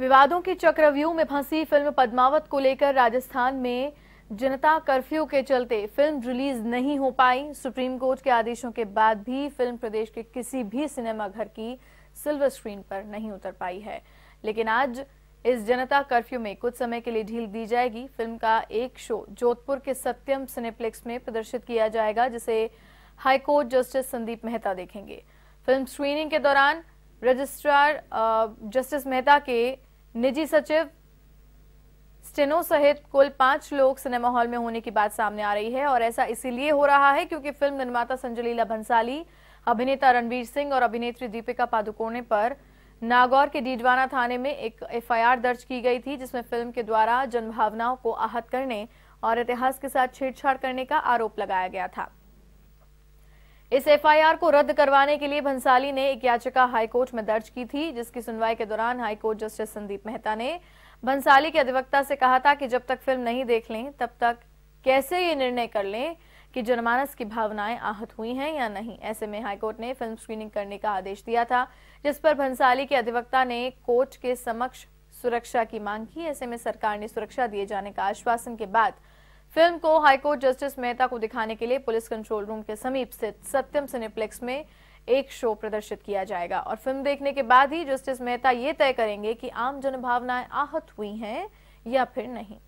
विवादों के चक्रव्यूह में फंसी फ़िल्म पद्मावत को लेकर राजस्थान में जनता कर्फ्यू के चलते फ़िल्म रिलीज़ नहीं हो पाई। सुप्रीम कोर्ट के आदेशों के बाद भी फ़िल्म प्रदेश के किसी भी सिनेमा घर की सिल्वर स्क्रीन पर नहीं उतर पाई है। लेकिन आज इस जनता कर्फ्यू में कुछ समय के लिए ढील दी जाएगी। फ़िल्म का एक शो जोधपुर के सत्यम सिनेप्लेक्स में प्रदर्शित किया जाएगा, जिसे हाईकोर्ट जस्टिस संदीप मेहता देखेंगे। फ़िल्म स्क्रीनिंग के दौरान रजिस्ट्रार जस्टिस मेहता के निजी सचिव स्टेनो सहित कुल पाँच लोग सिनेमा हॉल में होने की बात सामने आ रही है और ऐसा इसीलिए हो रहा है क्योंकि फ़िल्म निर्माता संजलीला भंसाली अभिनेता रणवीर सिंह और अभिनेत्री दीपिका पादुकोणे पर नागौर के डीडवाना थाने में एक एफआईआर दर्ज की गई थी, जिसमें फ़िल्म के द्वारा जनभावनाओं को आहत करने और इतिहास के साथ छेड़छाड़ करने का आरोप लगाया गया था। इस एफआईआर को रद्द करवाने के लिए भंसाली ने एक याचिका हाईकोर्ट में दर्ज की थी, जिसकी सुनवाई के दौरान हाईकोर्ट जस्टिस संदीप मेहता ने भंसाली के अधिवक्ता से कहा था कि जब तक फ़िल्म नहीं देख लें, तब तक कैसे ये निर्णय कर लें कि जनमानस की भावनाएँ आहत हुई हैं या नहीं। ऐसे में हाईकोर्ट ने फ़िल्म स्क्रीनिंग करने का आदेश दिया था, जिस पर भंसाली के अधिवक्ता ने कोर्ट के समक्ष सुरक्षा की मांग की। ऐसे में सरकार ने सुरक्षा दिए जाने का आश्वासन के बाद फ़िल्म को हाईकोर्ट जस्टिस मेहता को दिखाने के लिए पुलिस कंट्रोल रूम के समीप स्थित सत्यम सिनेप्लेक्स में एक शो प्रदर्शित किया जाएगा। और फ़िल्म देखने के बाद ही जस्टिस मेहता ये तय करेंगे कि आम जनभावनाएँ आहत हुई हैं या फिर नहीं।